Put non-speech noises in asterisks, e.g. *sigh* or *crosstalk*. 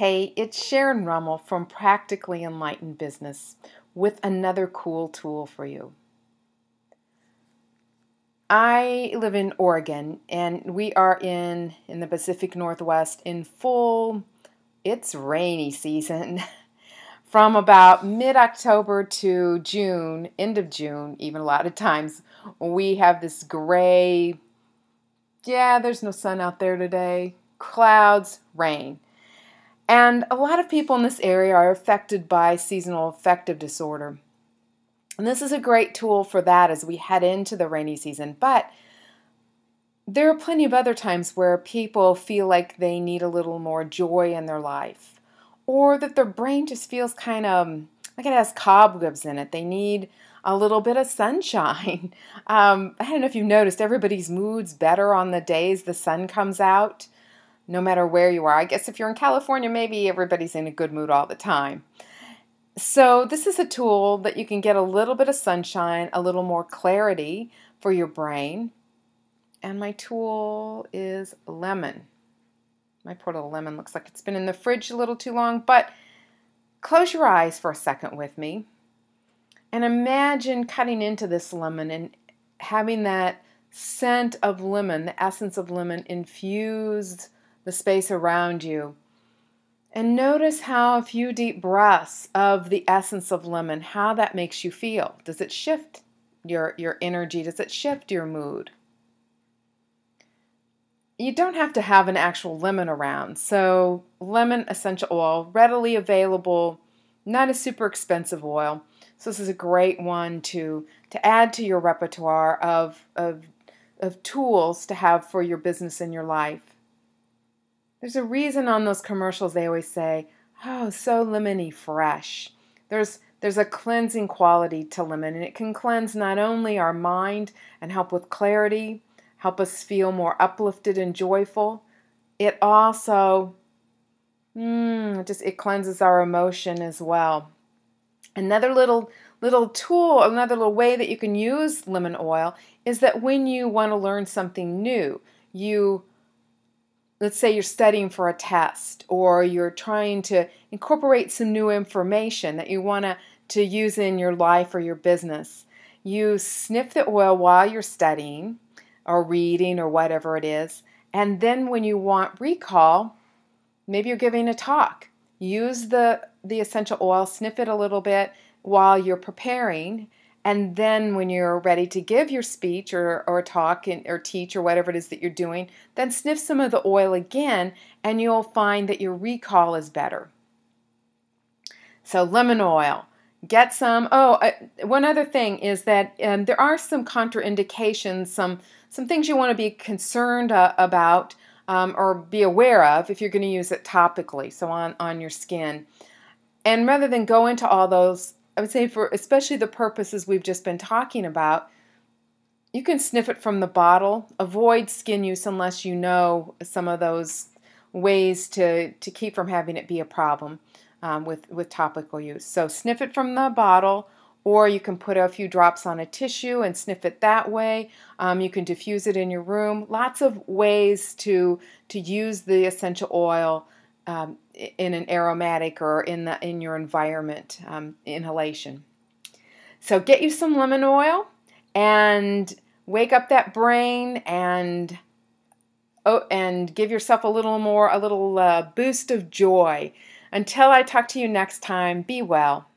Hey, it's Sharon Roemmel from Practically Enlightened Business with another cool tool for you. I live in Oregon and we are in in the Pacific Northwest in full it's rainy season *laughs* from about mid-October to June, end of June, even a lot of times we have this gray yeah, there's no sun out there today. Clouds, rain. And a lot of people in this area are affected by seasonal affective disorder. And this is a great tool for that as we head into the rainy season. But there are plenty of other times where people feel like they need a little more joy in their life, or that their brain just feels kind of like it has cobwebs in it. They need a little bit of sunshine. *laughs* Um, I don't know if you've noticed, everybody's mood's better on the days the sun comes out no matter where you are. I guess if you're in California, maybe everybody's in a good mood all the time. So, this is a tool that you can get a little bit of sunshine, a little more clarity for your brain. And my tool is lemon. My poor little lemon looks like it's been in the fridge a little too long, but close your eyes for a second with me. And imagine cutting into this lemon and having that scent of lemon, the essence of lemon infused the space around you. And notice how a few deep breaths of the essence of lemon, how that makes you feel. Does it shift your, your energy? Does it shift your mood? You don't have to have an actual lemon around. So, lemon essential oil, readily available, not a super expensive oil. So, this is a great one to, to add to your repertoire of, of, of tools to have for your business and your life. There's a reason on those commercials they always say, "Oh, so lemony fresh." There's there's a cleansing quality to lemon and it can cleanse not only our mind and help with clarity, help us feel more uplifted and joyful, it also mm, just it cleanses our emotion as well. Another little little tool, another little way that you can use lemon oil is that when you want to learn something new, you let's say you're studying for a test or you're trying to incorporate some new information that you want to, to use in your life or your business. You sniff the oil while you're studying or reading or whatever it is. And then when you want recall, maybe you're giving a talk. Use the, the essential oil, sniff it a little bit while you're preparing and then when you're ready to give your speech or, or talk or teach or whatever it is that you're doing, then sniff some of the oil again and you'll find that your recall is better. So, lemon oil. Get some. Oh, uh, one other thing is that um, there are some contraindications, some, some things you want to be concerned uh, about um, or be aware of if you're going to use it topically, so on, on your skin. And rather than go into all those I would say for especially the purposes we've just been talking about, you can sniff it from the bottle. Avoid skin use unless you know some of those ways to, to keep from having it be a problem um, with, with topical use. So sniff it from the bottle or you can put a few drops on a tissue and sniff it that way. Um, you can diffuse it in your room. Lots of ways to, to use the essential oil um, in an aromatic or in the in your environment um, inhalation. So get you some lemon oil and wake up that brain and oh, and give yourself a little more a little uh, boost of joy. Until I talk to you next time, be well.